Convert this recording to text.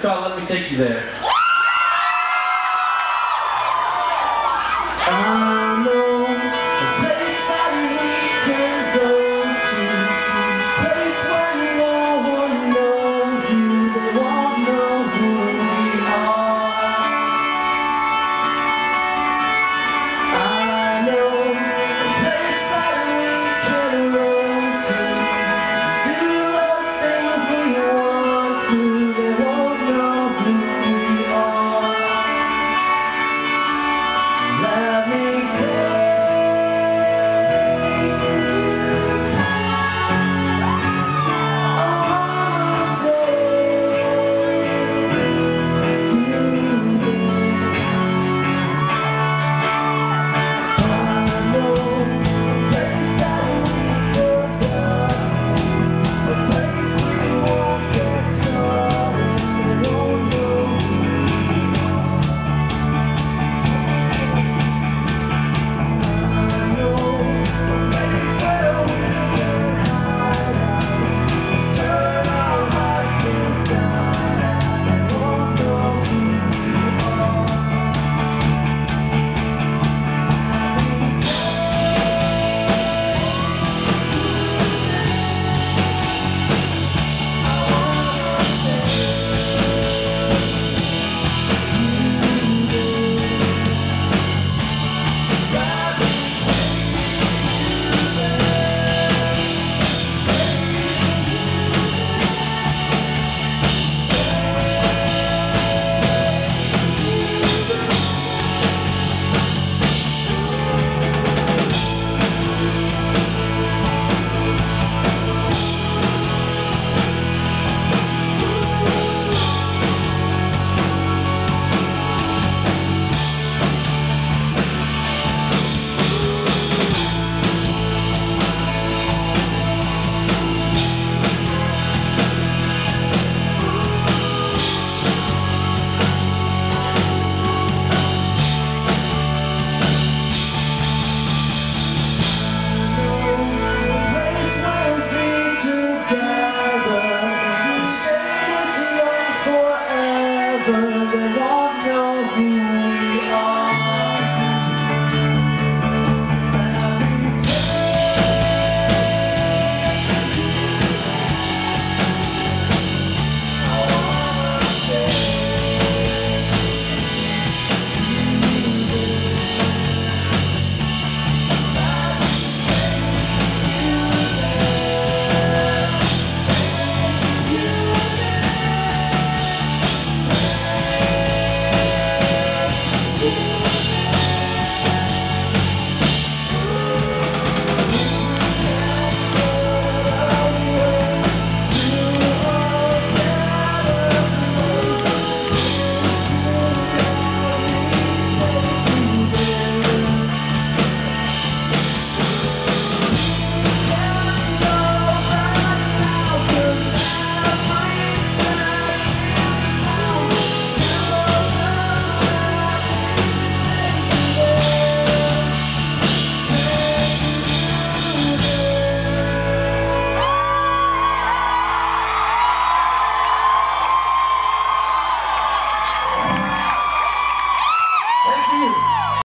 Scott, let me take you there. Thank you.